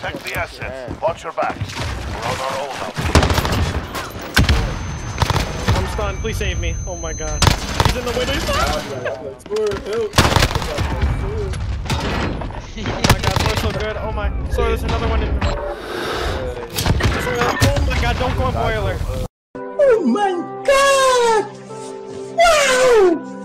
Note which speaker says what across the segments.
Speaker 1: Protect the assets. Watch your back. We're on our own now.
Speaker 2: I'm stunned. Please save me. Oh my god. He's in the window. He's Oh my god, we're so good. Oh my. So there's another one in. Oh my god, don't go on boiler.
Speaker 3: Oh my god! Wow!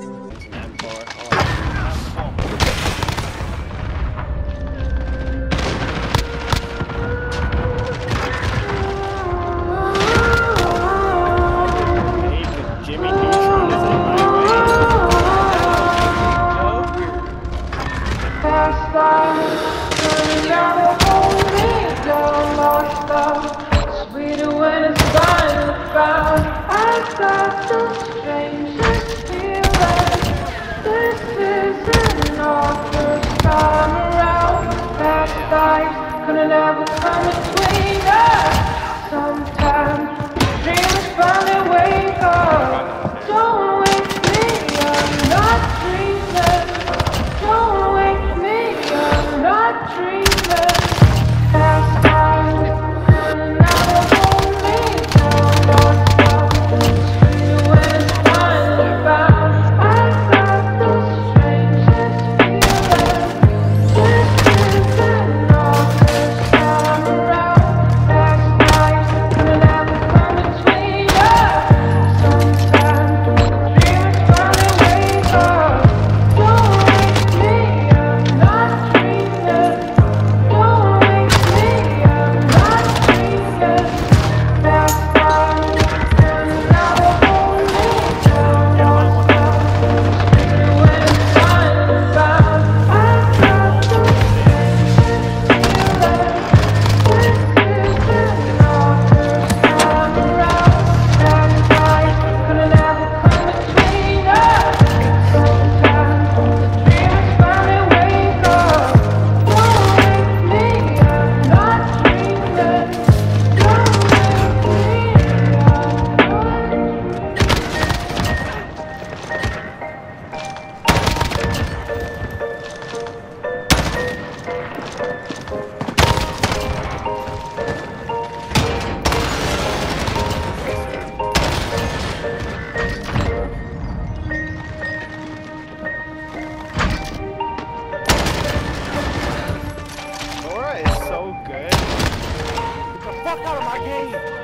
Speaker 2: fuck out of my game.